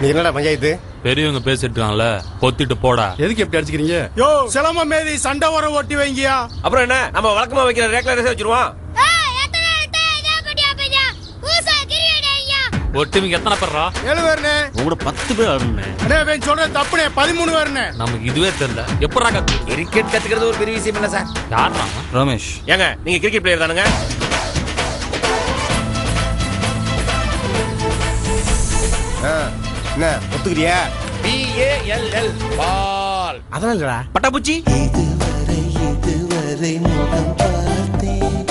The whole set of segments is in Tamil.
நீ என்னடா பஞ்சாயத்து? பெரியவங்க பேசிட்டு இருக்காங்கல்ல பொத்திட்டு போடா. எதுக்கு எப்படி அடிச்சுக்கிறீங்க? யோ! சிலம்ப மேதி சண்டை வர ஓட்டி வைங்கயா. அப்புறம் என்ன? நம்ம வழக்கமா வைக்கிற ரேக்ல ரேஸ் வச்சிருவோம்? ஒரு டீமுக்கு எத்தனை பேர்ரா ஏழு பேருண்ணே உங்களோட பத்து பேர் ஆடணுண்ணே அண்ணே இவன் சொல்றது தப்புனே. பதிமூணு பேருண்ணே நமக்கு இதுவே தெரியல. எப்படா கத்து? கிரிக்கெட் கத்துக்கிறது ஒரு பெரிய விஷயம் இல்ல சார் யாரா ரமேஷ். ஏங்க நீங்க கிரிக்கெட் பிளேயர் தானுங்க. ஆ, என்ன ஒத்துக்கிறியா? B A L L ball. அதெல்லாம் இல்லடா. பட்டாபூச்சி இதுவரை இதுவரை முகம் பார்த்தேன்.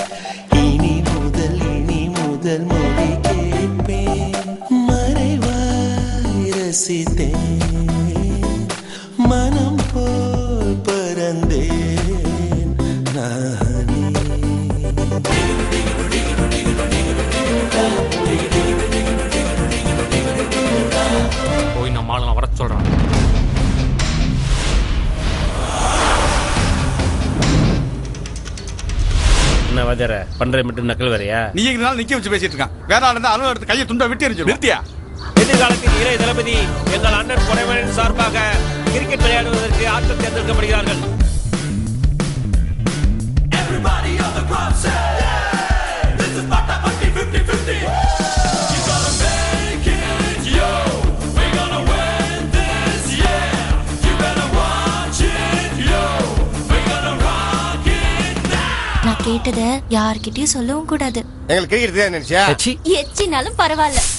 இனி முதல் இனி முதல் மொழி கேட்பேன். மறைவாய் ரசித்தேன். என்ன வாஜார பண்ற மட்டும் நக்கல் வேறையா? நீ எங்கனால நிக்க வச்சு பேசிட்டு இருக்கான். வேற ஆள் இருந்தா அலுவலகத்தை எடுத்து கையை துண்டா விட்டு எரிஞ்சிடும். நிறுத்தியா? எதிர்காலத்தின் இளைய தளபதி எங்கள் அண்ணன் குறைவனின் சார்பாக கிரிக்கெட் விளையாடுவதற்கு ஆட்கள் தேர்ந்தெடுக்கப்படுகிறார்கள் கேட்டத யார்கிட்டயும் சொல்லவும் கூடாது. எங்களுக்கு கிரிக்கெட் தெரியாது நினைச்சியா? எச்சினாலும் பரவாயில்ல.